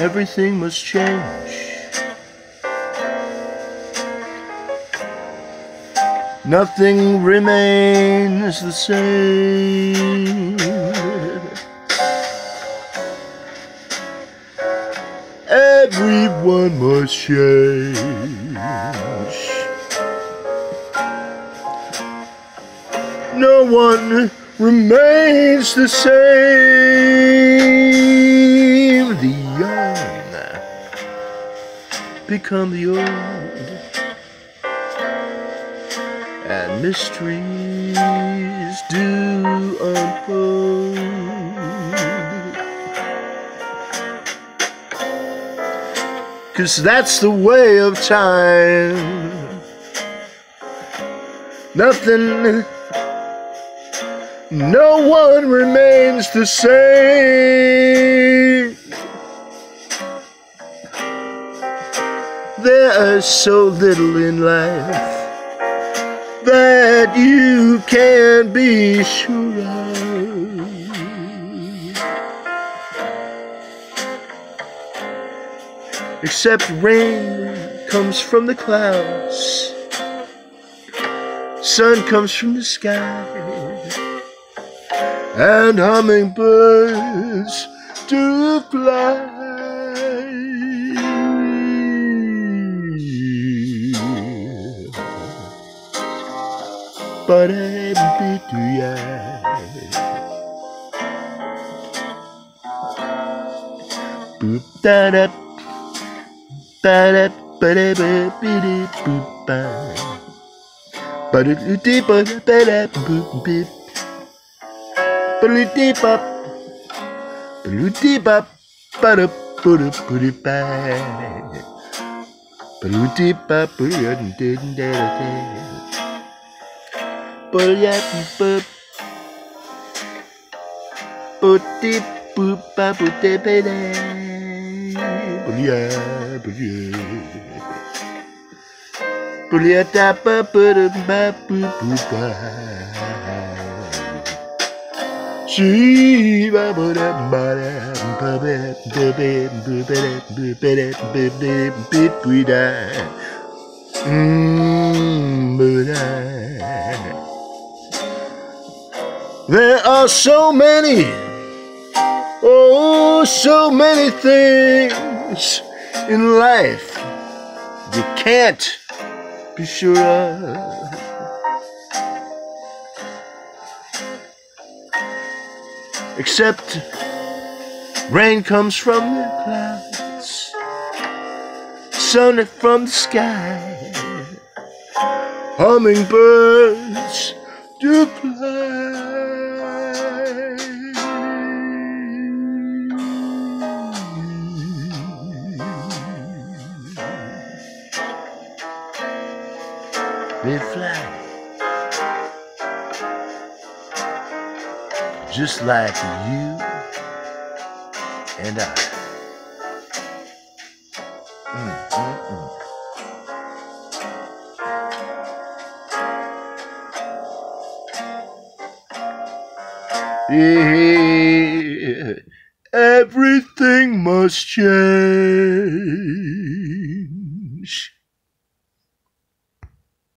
everything must change. Nothing remains the same. Everyone must change. No one remains the same. Become the old, and mysteries do unfold. Cause that's the way of time. Nothing no one remains the same. There's so little in life that you can be sure of. Except rain comes from the clouds, sun comes from the sky and hummingbirds do fly. But I'm too Boop da da da da ba da ba ba da boop ba ba da da ba da ba da boop beep Bloody bop, bloody bop, bada buda buda bang. Bloody bop, buda did da da Bullet boop. Booty boop ba booty bada. Bulya, bulya. Bulya da ba buda ba boop boop ba. Shiva Buddha Buddha Buddha Buddha Buddha Buddha Buddha There are so many, oh, so many things in life you can't be sure of. Except rain comes from the clouds, sun from the sky, hummingbirds do fly. They fly. just like you and I. Mm, mm, mm. Everything must change.